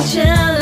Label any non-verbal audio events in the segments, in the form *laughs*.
each.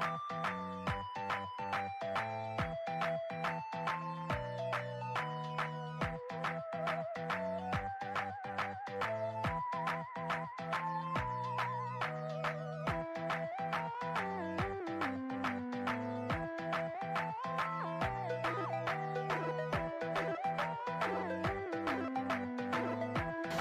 Thank you.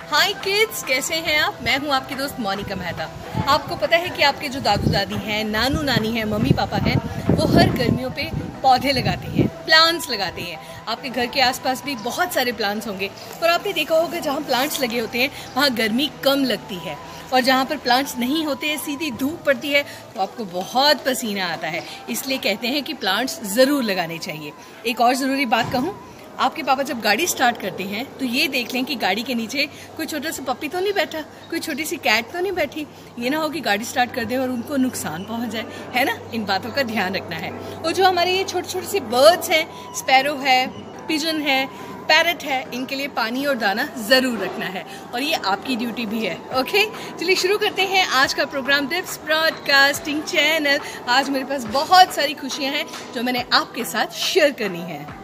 Hi kids कैसे हैं आप? मैं हूँ आपकी दोस्त मोनिका मेहता। आपको पता है कि आपके जो दादू दादी हैं नानू नानी हैं मम्मी पापा हैं, वो हर गर्मियों पे पौधे लगाते हैं प्लांट्स लगाते हैं। आपके घर के आसपास भी बहुत सारे प्लांट्स होंगे। और आपने देखा होगा, जहाँ प्लांट्स लगे होते हैं, वहाँ गर्मी कम लगती है। और जहाँ पर प्लांट्स नहीं होते हैं सीधी धूप पड़ती है तो आपको बहुत पसीना आता है। इसलिए कहते हैं कि प्लांट्स ज़रूर लगाने चाहिए। एक और ज़रूरी बात कहूँ आपके पापा जब गाड़ी स्टार्ट करते हैं तो ये देख लें कि गाड़ी के नीचे कोई छोटा सा पप्पी तो नहीं बैठा, कोई छोटी सी कैट तो नहीं बैठी। ये ना हो कि गाड़ी स्टार्ट कर दें और उनको नुकसान पहुँच जाए, है ना? इन बातों का ध्यान रखना है। और जो हमारे ये छोटे छोटे से बर्ड्स हैं स्पैरो है पिजन है पैरट है, इनके लिए पानी और दाना ज़रूर रखना है। और ये आपकी ड्यूटी भी है ओके चलिए शुरू करते हैं आज का प्रोग्राम दिप्स ब्रॉडकास्टिंग चैनल आज मेरे पास बहुत सारी खुशियाँ हैं जो मैंने आपके साथ शेयर करनी है।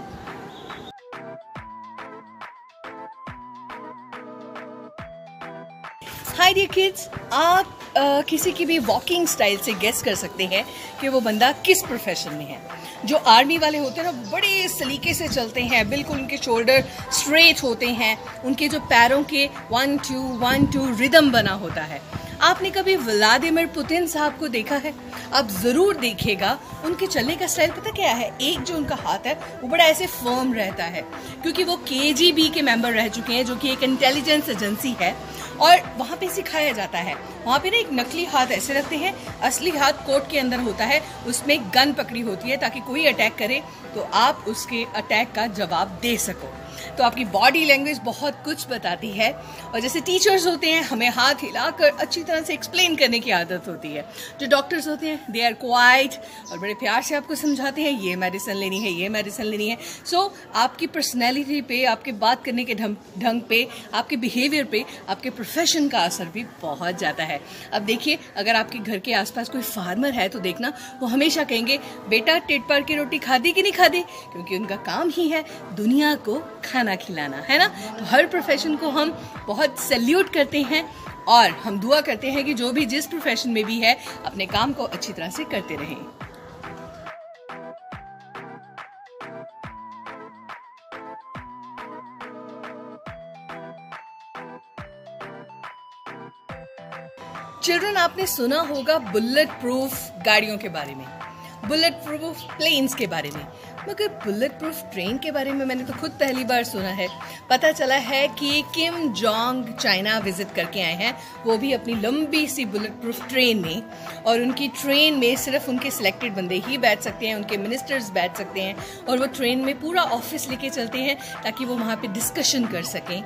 हाय डियर किड्स आप आ, किसी की भी वॉकिंग स्टाइल से गेस कर सकते हैं कि वो बंदा किस प्रोफेशन में है। जो आर्मी वाले होते हैं ना बड़े सलीके से चलते हैं बिल्कुल उनके शोल्डर स्ट्रेट होते हैं उनके जो पैरों के one two one two rhythm बना होता है। आपने कभी व्लादिमिर पुतिन साहब को देखा है? आप ज़रूर देखिएगा। उनके चलने का स्टाइल पता क्या है? एक जो उनका हाथ है, वो बड़ा ऐसे फर्म रहता है। क्योंकि वो के के मेंबर रह चुके हैं, जो कि एक इंटेलिजेंस एजेंसी है। और वहाँ पे सिखाया जाता है। वहाँ पे ना एक नकली हाथ ऐसे रखते हैं, असली हाथ कोट के अंदर होता है, उसमें गन पकड़ी होती है ताकि कोई अटैक करे तो आप उसके अटैक का जवाब दे सको। तो आपकी बॉडी लैंग्वेज बहुत कुछ बताती है। और जैसे टीचर्स होते हैं हमें हाथ हिलाकर अच्छी तरह से एक्सप्लेन करने की आदत होती है। जो डॉक्टर्स होते हैं दे आर क्वाइट और बड़े प्यार से आपको समझाते हैं ये मेडिसिन लेनी है ये मेडिसिन लेनी है। सो so, आपकी पर्सनैलिटी पे आपके बात करने के ढंग पे आपके बिहेवियर पे आपके प्रोफेशन का असर भी बहुत जाता है। अब देखिए अगर आपके घर के आसपास कोई फार्मर है तो देखना वो हमेशा कहेंगे बेटा टेट पर की रोटी खादी कि नहीं खादी? क्योंकि उनका काम ही है दुनिया को खाना खिलाना, है ना? तो हर प्रोफेशन को हम बहुत सैल्यूट करते हैं और हम दुआ करते हैं कि जो भी जिस प्रोफेशन में भी है, अपने काम को अच्छी तरह से करते रहें। चिल्ड्रन आपने सुना होगा बुलेट प्रूफ गाड़ियों के बारे में बुलेट प्रूफ प्लेन्स के बारे में। मगर बुलेट प्रूफ ट्रेन के बारे में मैंने तो खुद पहली बार सुना है। पता चला है कि किम जोंग चाइना विज़िट करके आए हैं। वो भी अपनी लंबी सी बुलेट प्रूफ ट्रेन में। और उनकी ट्रेन में सिर्फ़ उनके सिलेक्टेड बंदे ही बैठ सकते हैं, उनके मिनिस्टर्स बैठ सकते हैं। और वो ट्रेन में पूरा ऑफ़िस लेके चलते हैं ताकि वो वहाँ पर डिस्कशन कर सकें।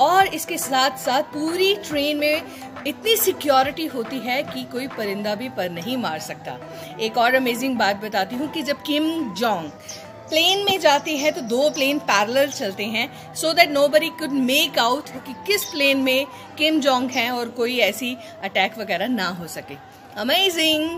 और इसके साथ साथ पूरी ट्रेन में इतनी सिक्योरिटी होती है कि कोई परिंदा भी पर नहीं मार सकता। एक और अमेजिंग बात बताती हूँ कि जब किम जोंग प्लेन में जाते हैं तो दो प्लेन पैरल चलते हैं so that nobody could make out कि किस प्लेन में किम जोंग हैं और कोई ऐसी अटैक वगैरह ना हो सके। अमेजिंग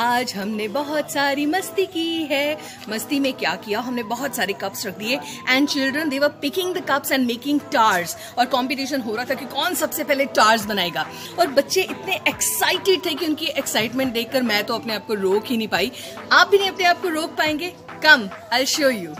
आज हमने बहुत सारी मस्ती की है। मस्ती में क्या किया? हमने बहुत सारे कप्स रख दिए। And children they were picking the cups and making टार्स और कंपटीशन हो रहा था कि कौन सबसे पहले टार्स बनाएगा। और बच्चे इतने एक्साइटेड थे कि उनकी एक्साइटमेंट देखकर मैं तो अपने आप को रोक ही नहीं पाई। आप भी नहीं अपने आप को रोक पाएँगे? Come I show you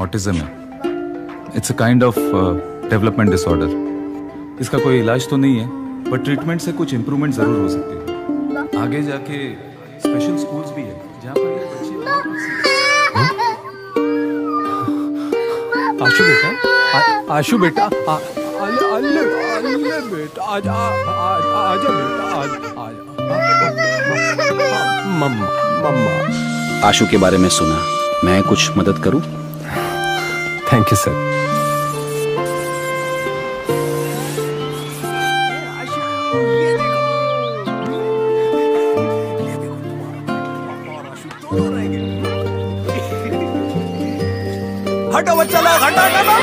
autism है। It's a kind of development disorder इसका कोई इलाज तो नहीं है पर ट्रीटमेंट से कुछ इम्प्रूवमेंट ज़रूर हो सकती है। आगे जाके स्पेशल स्कूल्स भी है जहाँ पर बच्चे आशु बेटा? आ, आशु बेटा? आ, अल्ले अल्ले अल्ले बेटा आजा आजा बेटा आजा आजा मम्मा मम्मा आशु के बारे में सुना। मैं कुछ मदद करूँ? थैंक यू सर हटो बच्चा लोग हटो हटो।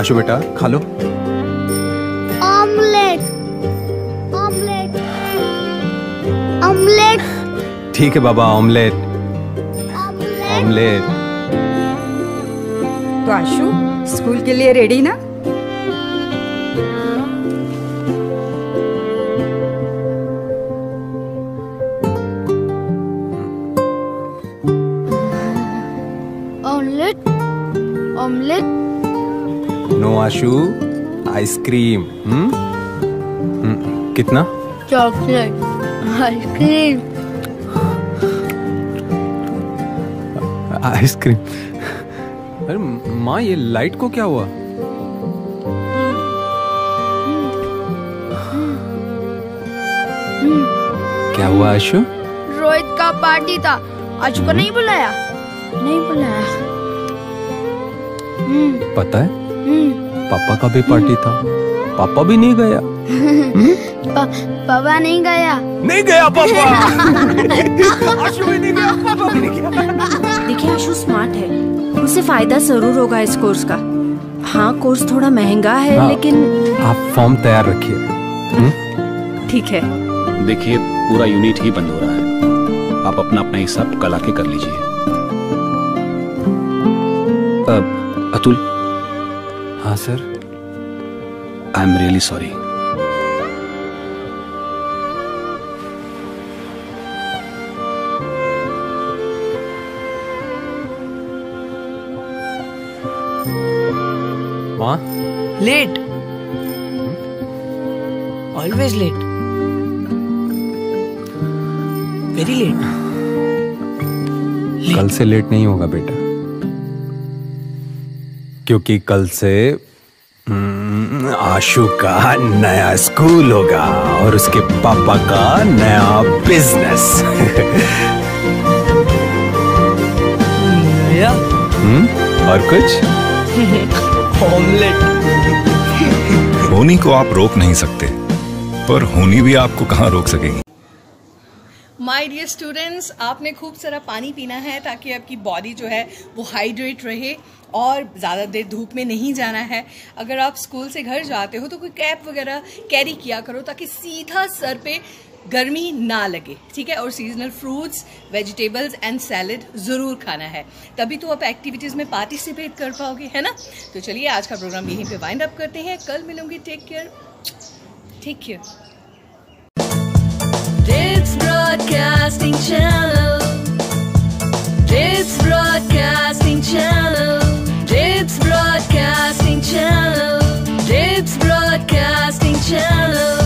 आशु बेटा खा लो। ऑमलेट ठीक है बाबा ऑमलेट ऑमलेट तो आशु स्कूल के लिए रेडी ना? Omelette omelette no Ashu ice cream कितना? Chocolate ice cream ice cream अरे माँ ये लाइट को क्या हुआ? क्या हुआ आशु? रोहित का पार्टी था। आज को नहीं बुलाया? नहीं बुलाया। हम्म। पता है? हम्म। पापा का भी पार्टी था। पापा भी नहीं गया। *laughs* पापा नहीं गया। नहीं गया पापा। *laughs* आशु भी नहीं गया पापा भी नहीं गया। देखिए आशु स्मार्ट है। उसे फ़ायदा ज़रूर होगा इस कोर्स का। हाँ कोर्स थोड़ा महँगा है हाँ। लेकिन आप फॉर्म तैयार रखिए। ठीक है। देखिए पूरा यूनिट ही बंद हो रहा है। आप अपना अपना हिसाब कल आके कर लीजिए। अतुल? हाँ sir I am really sorry ma'am late always late very late कल से लेट नहीं होगा बेटा। क्योंकि कल से हम्म, आशु का नया स्कूल होगा और उसके पापा का नया बिज़नेस *laughs* नया? हम्म और कुछ? *laughs* ऑमलेट होनी को आप रोक नहीं सकते पर होनी भी आपको कहाँ रोक सकेगी? माय डियर स्टूडेंट्स आपने खूब सारा पानी पीना है ताकि आपकी बॉडी जो है वो हाइड्रेट रहे और ज़्यादा देर धूप में नहीं जाना है। अगर आप स्कूल से घर जाते हो तो कोई कैप वगैरह कैरी किया करो ताकि सीधा सर पे गर्मी ना लगे, ठीक है? और seasonal fruits vegetables and salad ज़रूर खाना है। तभी तो आप एक्टिविटीज़ में पार्टिसिपेट कर पाओगे, है ना? तो चलिए, आज का प्रोग्राम यहीं पे वाइंड अप करते हैं। कल मिलूँगी take care take care Kids Broadcasting Channel